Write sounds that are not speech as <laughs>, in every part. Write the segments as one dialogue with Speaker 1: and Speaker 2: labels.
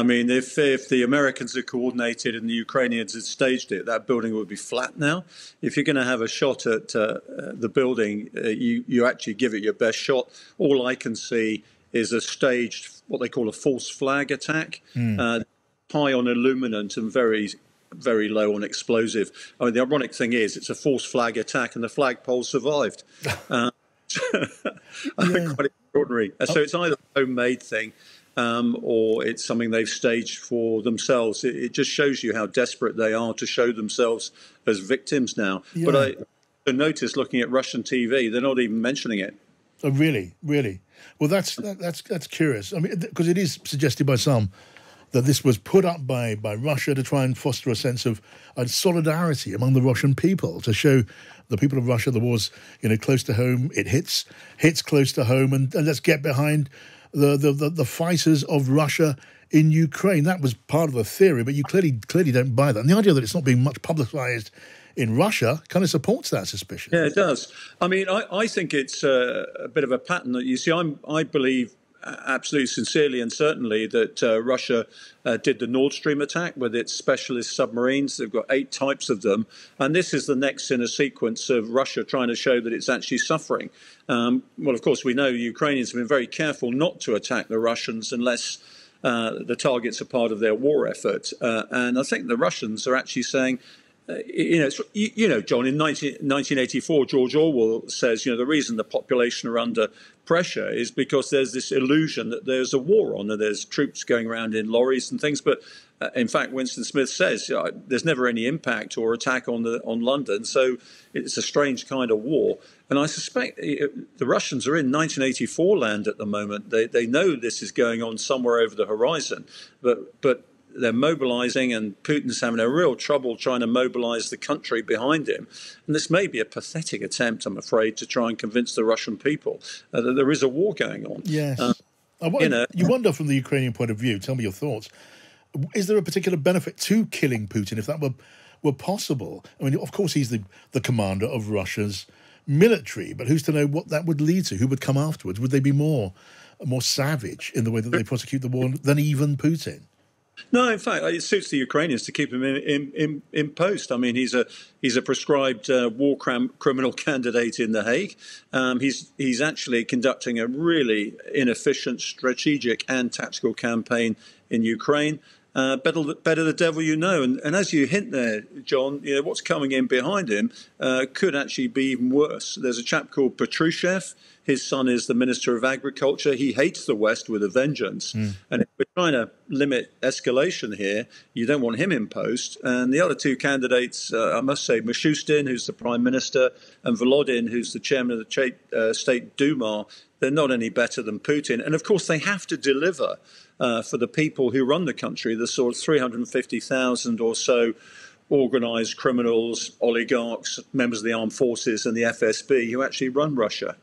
Speaker 1: I mean, if if the Americans had coordinated and the Ukrainians had staged it, that building would be flat now. If you're going to have a shot at uh, the building, uh, you you actually give it your best shot. All I can see is a staged, what they call a false flag attack, mm. uh, high on illuminant and very very low on explosive. I mean, the ironic thing is, it's a false flag attack, and the flagpole survived. <laughs> uh, <laughs> yeah. quite extraordinary. So it's either a homemade thing um, or it's something they've staged for themselves. It, it, just shows you how desperate they are to show themselves as victims now. Yeah. But I, noticed looking at Russian TV, they're not even mentioning it.
Speaker 2: Oh, really, really. Well, that's that, that's that's curious. I mean, because it is suggested by some that this was put up by by Russia to try and foster a sense of uh, solidarity among the Russian people to show the people of Russia the war's you know close to home. It hits hits close to home, and, and let's get behind the, the, the, the fighters of Russia in Ukraine. That was part of the theory, but you clearly clearly don't buy that. And the idea that it's not being much publicised in Russia kind of supports that suspicion.
Speaker 1: Yeah, it does. I mean, I, I think it's a, a bit of a pattern that you see. I'm, I believe absolutely sincerely and certainly that uh, Russia uh, did the Nord Stream attack with its specialist submarines. They've got eight types of them. And this is the next in a sequence of Russia trying to show that it's actually suffering. Um, well, of course, we know Ukrainians have been very careful not to attack the Russians unless. Uh, the targets are part of their war effort. Uh, and I think the Russians are actually saying, uh, you know, you, you, know, John, in 19, 1984, George Orwell says, you know, the reason the population are under pressure is because there's this illusion that there's a war on and there's troops going around in lorries and things. But uh, in fact, Winston Smith says uh, there's never any impact or attack on the on London, so it's a strange kind of war. And I suspect uh, the Russians are in 1984 land at the moment. They they know this is going on somewhere over the horizon, but but they're mobilizing, and Putin's having a real trouble trying to mobilize the country behind him. And this may be a pathetic attempt, I'm afraid, to try and convince the Russian people uh, that there is a war going on.
Speaker 2: Yes. Uh, you, know, you wonder from the Ukrainian point of view, tell me your thoughts. Is there a particular benefit to killing Putin if that were, were possible? I mean, of course, he's the, the commander of Russia's military, but who's to know what that would lead to? Who would come afterwards? Would they be more, more savage in the way that they prosecute the war than even Putin?
Speaker 1: No, in fact, it suits the Ukrainians to keep him in, in, in, in post. I mean, he's a he's a prescribed uh, war cram- criminal <laughs> candidate in The Hague. Um, he's he's actually conducting a really inefficient strategic and tactical campaign in Ukraine. Uh, better, better the devil you know. And, and, as you hint there, John, you know, what's coming in behind him uh, could actually be even worse. There's a chap called Patrushev. His son is the Minister of Agriculture. He hates the West with a vengeance. Mm. And if we're trying to limit escalation here, you don't want him in post. And the other two candidates, uh, I must say, Mishustin, who's the Prime Minister, and Volodin, who's the Chairman of the uh, State Duma, they're not any better than Putin. And of course, they have to deliver uh, for the people who run the country, the sort of 350,000 or so organized criminals, oligarchs, members of the armed forces, and the FSB who actually run Russia.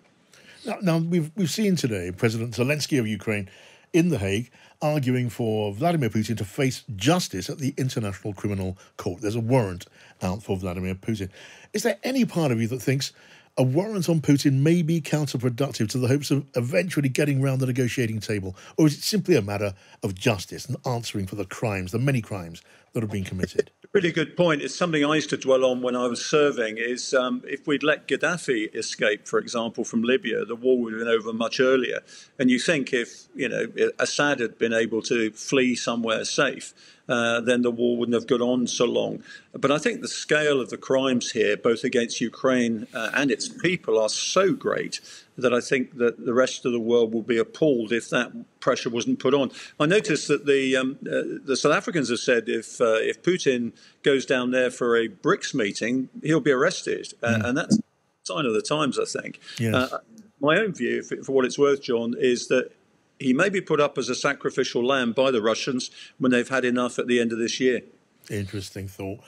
Speaker 2: Now, now we've, we've seen today President Zelensky of Ukraine in The Hague arguing for Vladimir Putin to face justice at the International Criminal Court. There's a warrant out for Vladimir Putin. Is there any part of you that thinks a warrant on Putin may be counterproductive to the hopes of eventually getting round the negotiating table? Or is it simply a matter of justice and answering for the crimes, the many crimes that have been committed? <laughs>
Speaker 1: Really good point. It's something I used to dwell on when I was serving. Is um, if we'd let Gaddafi escape, for example, from Libya, the war would have been over much earlier. And you think if you know Assad had been able to flee somewhere safe, uh, then the war wouldn't have gone on so long. But I think the scale of the crimes here, both against Ukraine uh, and its people, are so great that I think that the rest of the world will be appalled if that pressure wasn't put on. I noticed that the um, uh, the South Africans have said if uh, if Putin goes down there for a BRICS meeting, he'll be arrested, mm. and that's a sign of the times. I think.
Speaker 2: Yes.
Speaker 1: my own view, for what it's worth, John, is that he may be put up as a sacrificial lamb by the Russians when they've had enough at the end of this year.
Speaker 2: Interesting thought.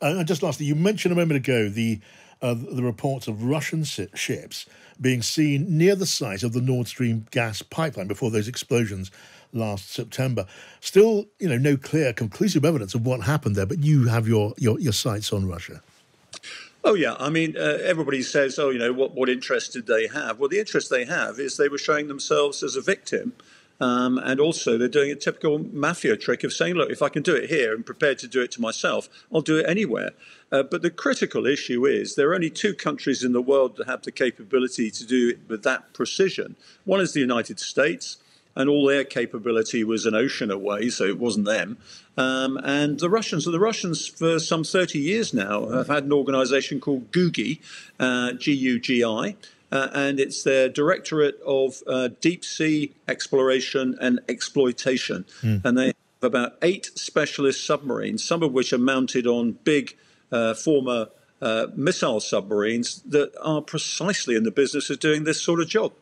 Speaker 2: Uh, just lastly, you mentioned a moment ago the uh, the reports of Russian ships being seen near the site of the Nord Stream gas pipeline before those explosions last September. Still, you know, no clear, conclusive evidence of what happened there, but you have your, your, your sights on Russia.
Speaker 1: Oh yeah, I mean, uh, everybody says, "Oh, you know, what what interest did they have?" Well, the interest they have is they were showing themselves as a victim Um, and also, they're doing a typical mafia trick of saying, look, if I can do it here and prepared to do it to myself, I'll do it anywhere. Uh, but the critical issue is there are only two countries in the world that have the capability to do it with that precision. One is the United States, and all their capability was an ocean away, so it wasn't them. Um, and the Russians, so the Russians for some 30 years now have had an organization called GUGI, uh, G U G I. Uh, and it's their Directorate of uh, Deep Sea Exploration and Exploitation. Mm. And they have about eight specialist submarines, some of which are mounted on big uh, former uh, missile submarines that are precisely in the business of doing this sort of job.